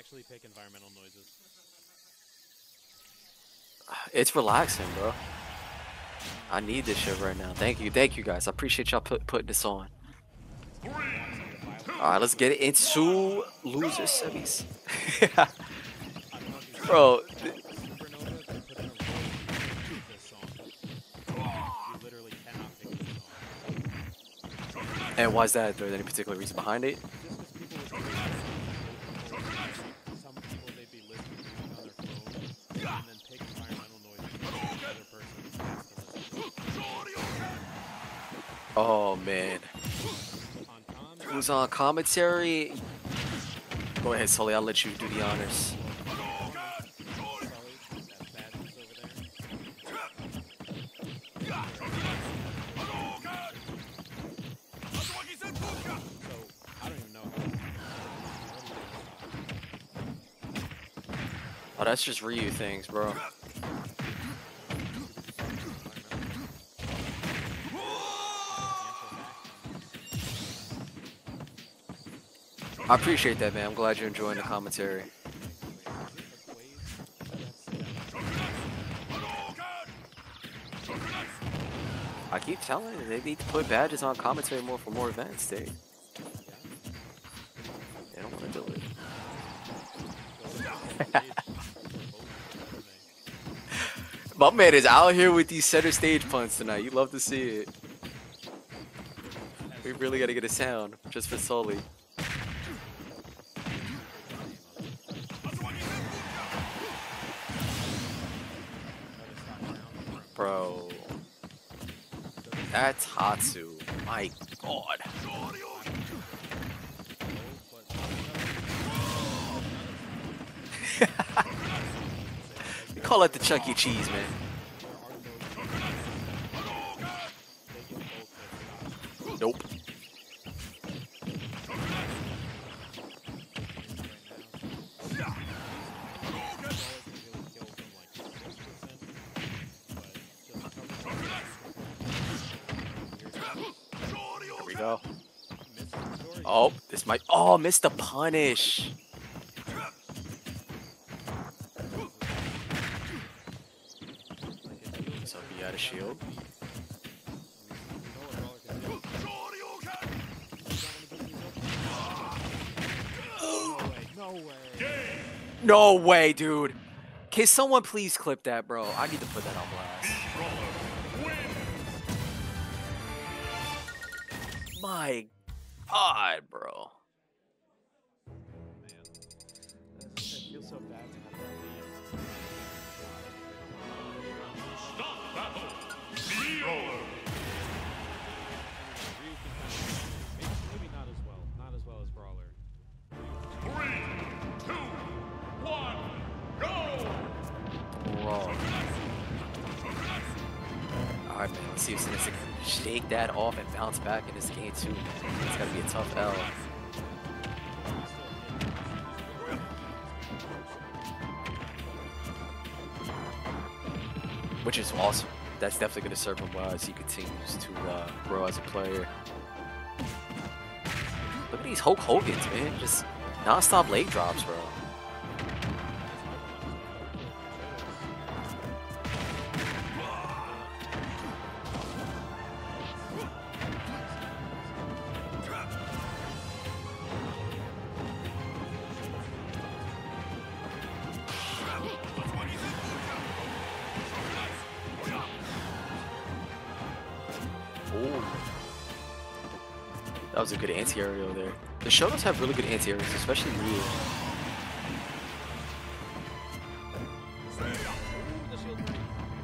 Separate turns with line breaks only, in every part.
actually pick environmental noises.
It's relaxing, bro. I need this shit right now. Thank you, thank you guys. I appreciate y'all put, putting this on. All right, let's get it into loser semis. bro, And why is that? There any particular reason behind it? Oh man, who's on commentary? Go ahead, Sully. I'll let you do the honors. Oh, that's just Ryu things, bro. I appreciate that, man. I'm glad you're enjoying the commentary. I keep telling you, they need to put badges on commentary more for more events, dude. They don't want to do it. My man is out here with these center stage punts tonight. You love to see it. We really gotta get a sound just for Sully. That's Hatsu. My god. Call it the Chuck E. Cheese, man. Nope. Here we go. Oh, this might. Oh, missed the punish. So he had a shield.
No way.
Dude. Can someone please clip that, bro? I need to put that on blast. My God, bro. If Synnister can shake that off and bounce back in this game, too, It's gotta be a tough L. Which is awesome. That's definitely gonna serve him well as he continues to uh, grow as a player. Look at these Hulk Hogan's, man. Just non-stop leg drops, bro. That was a good anti-aerial there. The Shotos have really good anti-aerials, especially Ryu.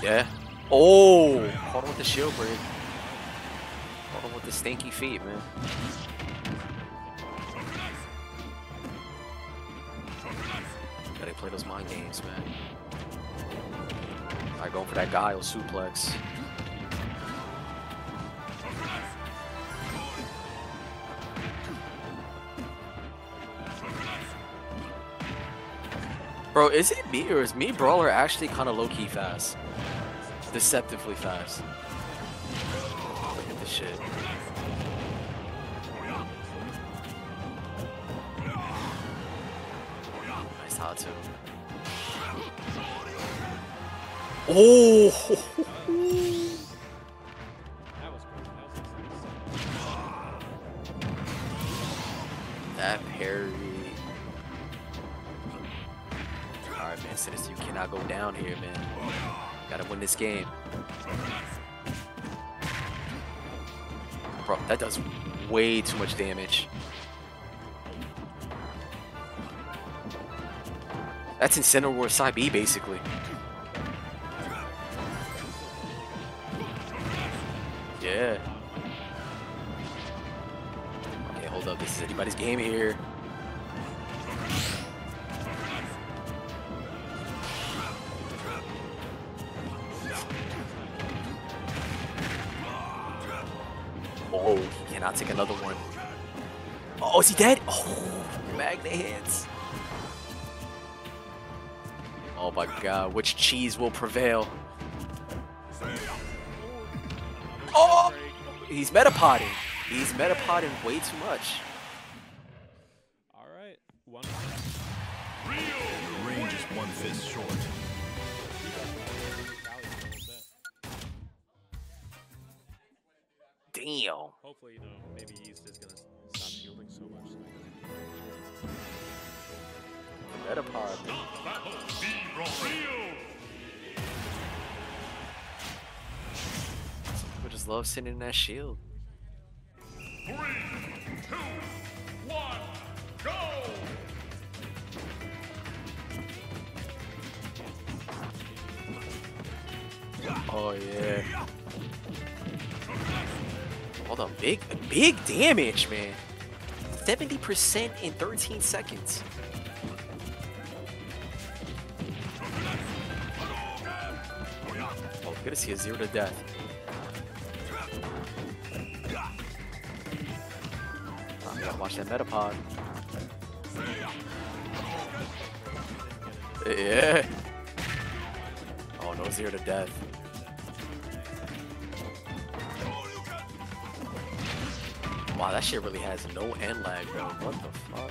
Yeah. Oh! Caught him with the shield break. Caught him with the stinky feet, man. Gotta play those mind games, man. Alright, going for that guile suplex. Bro, is it me or is Mii Brawler actually kind of low-key fast? Deceptively fast. Look at this shit. Nice how to. Oh! go down here, man. Gotta win this game. Bro, that does way too much damage. That's Incineroar Side B, basically. Yeah. Okay, hold up. This is anybody's game here. Oh, he cannot take another one. Oh, is he dead? Oh, magnet hits. Oh my god, which cheese will prevail? Oh! He's metapodding. He's metapodding way too much.
All right. One.
Your range is one fist short.
Damn.
Hopefully, you know, maybe Yeast is gonna stop shielding so much.
Metapod. Some people just love sitting in that shield. Oh yeah. Hold on, big, big damage, man. 70% in 13 seconds. Oh, to see a zero to death. Oh, gotta watch that metapod. Yeah. Oh, no zero to death. Wow, that shit really has no end lag, bro. What the fuck?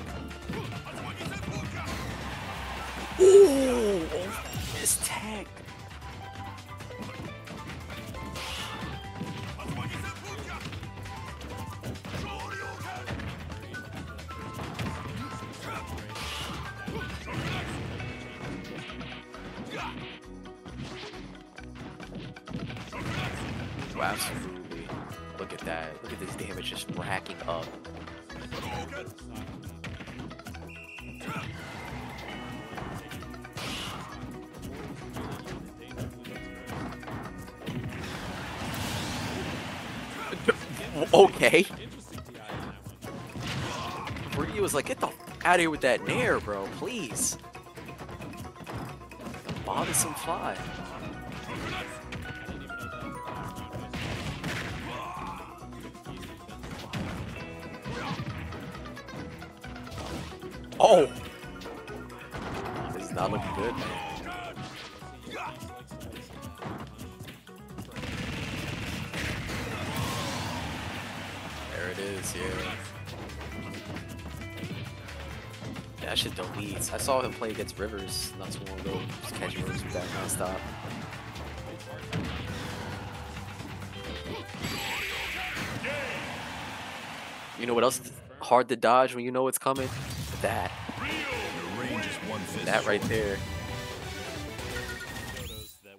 Ooh, oh, this tech. Wow. Look at that. Look at this damage just racking up. Okay. Bree was like, get the out of here with that nair, bro, please. Bothersome fly. Oh! This is not looking good. There it is, yeah. That shit deletes. I saw him play against Rivers not too long ago. Just catch Rivers with that nonstop. You know what else hard to dodge when you know it's coming? That.
Your range is one fist
That right
short.
there.
photos that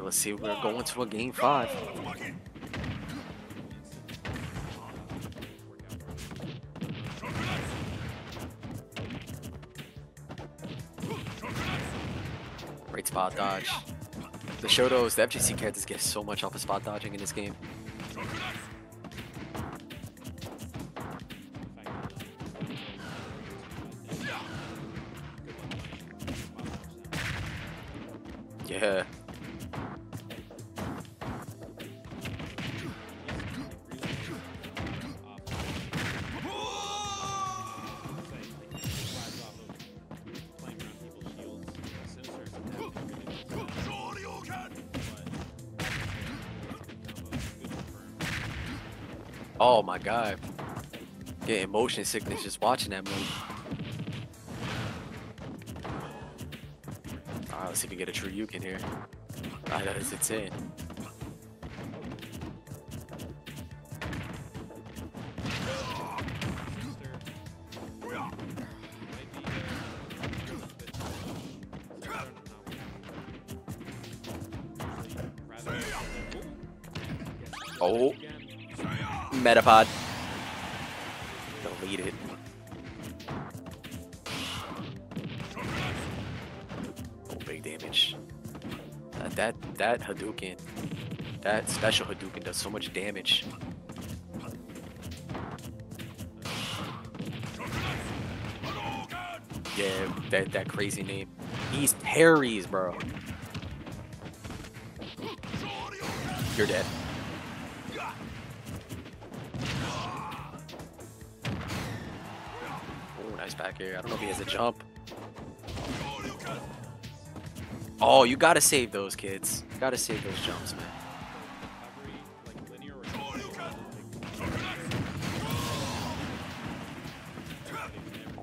Let's see. We're going to a game five. Great spot dodge. The Shotos, the FGC characters get so much off of spot dodging in this game. Oh my god. Getting motion sickness just watching that movie. Alright, let's see if we can get a true Yukin here. Alright, that is insane. Metapod. Delete it. Oh, big damage. That, that, that Hadouken, that special Hadouken does so much damage. Yeah, that, that crazy name. He's parries, bro. You're dead. Nice back here. I don't know if he has a jump. Oh, you gotta save those kids. You Gotta save those jumps, man.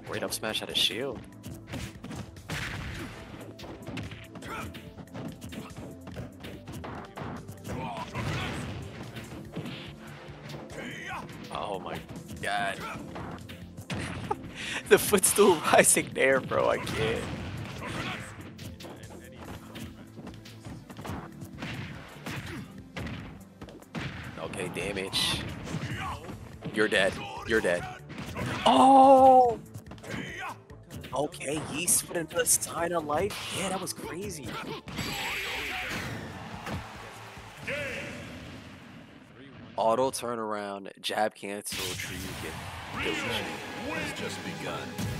Great up smash had a shield. Oh my god. The footstool rising there, bro. I can't. Okay, damage. You're dead. You're dead. Oh! Okay, Yeast put into the sign of life. Yeah, that was crazy. Auto turnaround, jab cancel.
Has just begun.